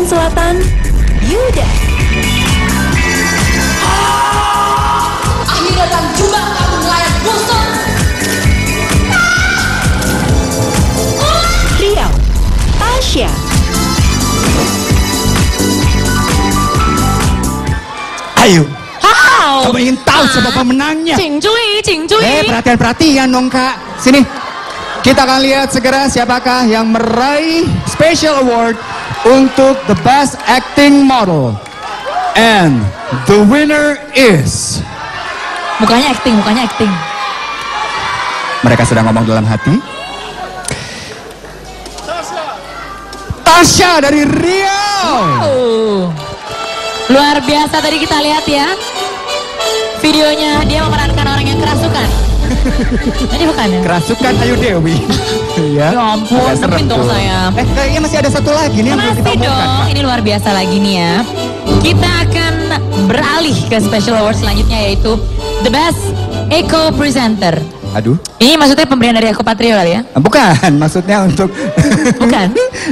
Kalimantan Selatan, Yuda. Akhirnya datang juga kamu nelayan bosan. Riau, Tasya. Ayo, How? kamu ingin tahu siapa pemenangnya? Cing cuy, cing cuy. Eh, perhatian-perhatian dong kak. Sini. Kita akan lihat segera siapakah yang meraih special award untuk the best acting model. And the winner is... Mukanya acting, mukanya acting. Mereka sedang ngomong dalam hati. Tasya dari Riau. Oh. Luar biasa tadi kita lihat ya. Videonya dia kerasukan. Tadi bukan ya? Kerasukan Ayu Dewi. ya. Ya ampun, temuin dong saya. Eh, kayaknya masih ada satu lagi nih yang belum kita Masih umumkan. dong, ini luar biasa lagi nih ya. Kita akan beralih ke special award selanjutnya yaitu The Best Eco Presenter. Aduh. Ini maksudnya pemberian dari Eko Patrio kali ya? Bukan, maksudnya untuk Bukan.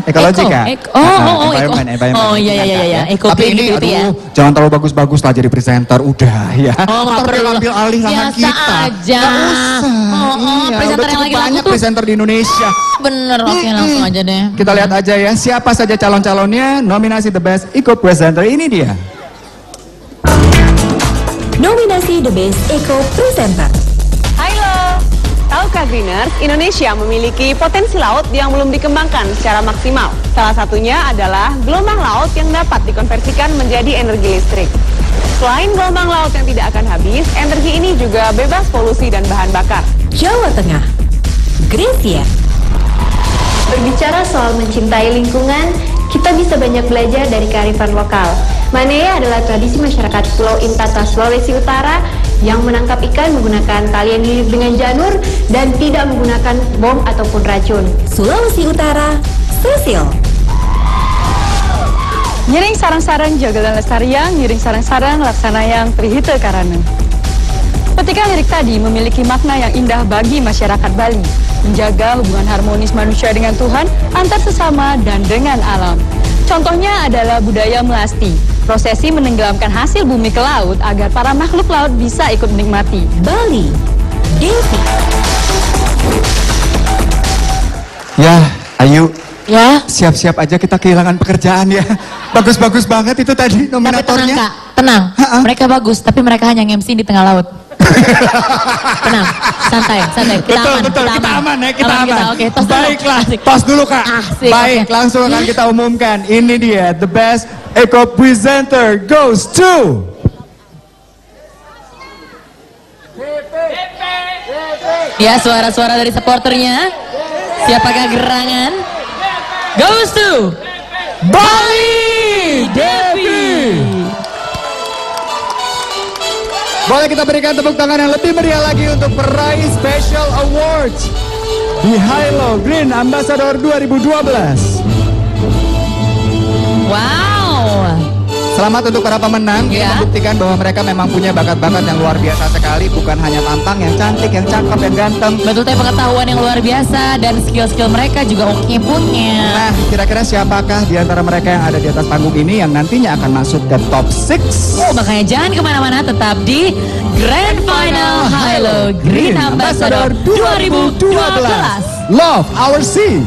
ekologi Eko, eko. Oh, Ah, oh, oh, environment, eko. environment. Oh, iya, iya, iya, iya. Ya. Eko Tapi ini, gitu aduh, ya. jangan terlalu bagus-bagus lah jadi presenter, udah ya. Oh, nggak Ntar dia perlu. ngambil alih lahan Biasa kita. aja. Nggak usah. Oh, oh, iya, presenter yang lagi banyak tuh. presenter di Indonesia. Bener, oke langsung aja deh. Kita lihat aja ya, siapa saja calon-calonnya nominasi The Best Eco Presenter ini dia. Nominasi The Best Eco Presenter. Tahukah Greeners, Indonesia memiliki potensi laut yang belum dikembangkan secara maksimal. Salah satunya adalah gelombang laut yang dapat dikonversikan menjadi energi listrik. Selain gelombang laut yang tidak akan habis, energi ini juga bebas polusi dan bahan bakar. Jawa Tengah, Gracia. Berbicara soal mencintai lingkungan, kita bisa banyak belajar dari kearifan lokal. Manea adalah tradisi masyarakat Pulau Intata, Sulawesi Utara yang menangkap ikan menggunakan tali yang dililit dengan janur dan tidak menggunakan bom ataupun racun. Sulawesi Utara, Cecil. Nyiring sarang-sarang jaga dan lestariang, nyiring sarang-sarang laksana yang trihite karana. Petikan lirik tadi memiliki makna yang indah bagi masyarakat Bali, menjaga hubungan harmonis manusia dengan Tuhan, antar sesama, dan dengan alam. Contohnya adalah budaya melasti, prosesi menenggelamkan hasil bumi ke laut agar para makhluk laut bisa ikut menikmati. Bali, Devi. Ya, Ayu, Ya, siap-siap aja kita kehilangan pekerjaan ya. Bagus-bagus banget itu tadi tapi tenang nominatornya. kak, tenang. Mereka bagus, tapi mereka hanya MC di tengah laut. tenang, santai, santai. Kita betul, aman, betul, kita, aman ya, kita aman. Oke, tos dulu. Baiklah, Asik. tos dulu kak. Asik, Baik, oke. langsung akan kita umumkan. Ini dia, the best Eco Presenter goes to... Ya, suara-suara dari supporternya. Siapakah gerangan? Goes to Bali Boleh kita berikan tepuk tangan yang lebih meriah lagi untuk peraih Special Awards di Hilo Green Ambassador 2012. Wow. Selamat untuk para pemenang yang Ya. membuktikan bahwa mereka memang punya bakat-bakat yang luar biasa sekali, bukan hanya tampang, yang cantik, yang cakep, yang ganteng. Betul teh pengetahuan yang luar biasa dan skill-skill mereka juga oke punya. Nah, kira-kira siapakah di antara mereka yang ada di atas panggung ini yang nantinya akan masuk ke top 6? Oh, makanya jangan ke mana-mana, tetap di Grand Final Hilo Green Ambassador 2012. Love our sea.